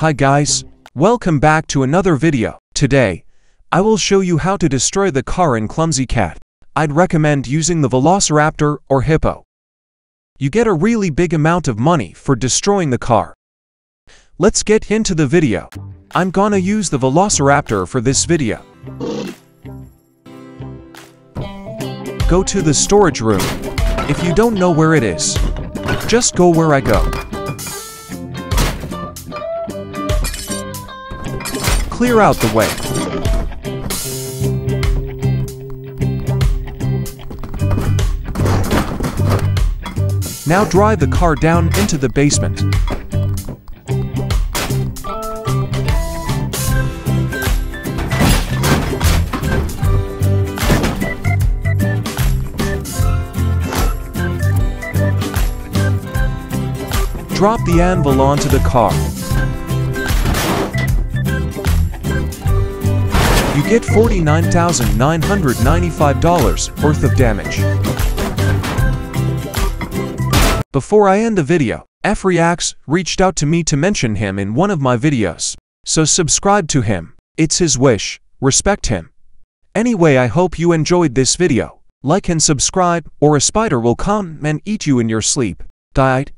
Hi guys, welcome back to another video. Today, I will show you how to destroy the car in Clumsy Cat. I'd recommend using the Velociraptor or Hippo. You get a really big amount of money for destroying the car. Let's get into the video. I'm gonna use the Velociraptor for this video. Go to the storage room. If you don't know where it is, just go where I go. Clear out the way. Now drive the car down into the basement. Drop the anvil onto the car. You get $49,995 worth of damage. Before I end the video, F-Reacts reached out to me to mention him in one of my videos. So subscribe to him. It's his wish. Respect him. Anyway, I hope you enjoyed this video. Like and subscribe, or a spider will come and eat you in your sleep. Died.